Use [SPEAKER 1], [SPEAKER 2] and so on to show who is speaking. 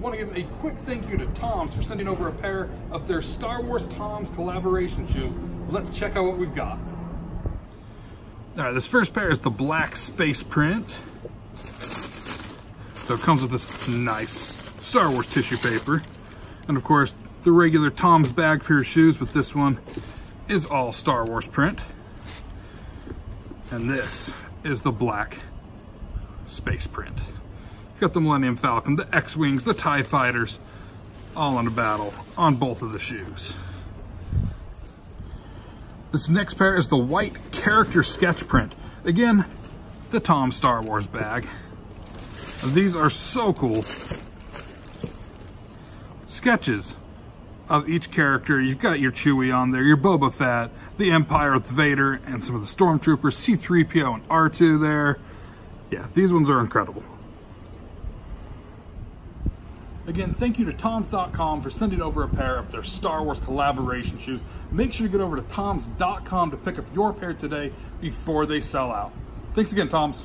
[SPEAKER 1] Want to give a quick thank you to TOMS for sending over a pair of their Star Wars TOMS collaboration shoes. Let's check out what we've got. All right, this first pair is the black space print. So it comes with this nice Star Wars tissue paper. And of course, the regular TOMS bag for your shoes, but this one is all Star Wars print. And this is the black space print. You got the Millennium Falcon, the X-Wings, the TIE Fighters, all in a battle on both of the shoes. This next pair is the white character sketch print. Again, the Tom Star Wars bag. These are so cool. Sketches of each character. You've got your Chewie on there, your Boba Fett, the Empire with Vader, and some of the Stormtroopers, C-3PO and R2 there. Yeah, these ones are incredible. Again, thank you to Toms.com for sending over a pair of their Star Wars collaboration shoes. Make sure to get over to Toms.com to pick up your pair today before they sell out. Thanks again, Toms.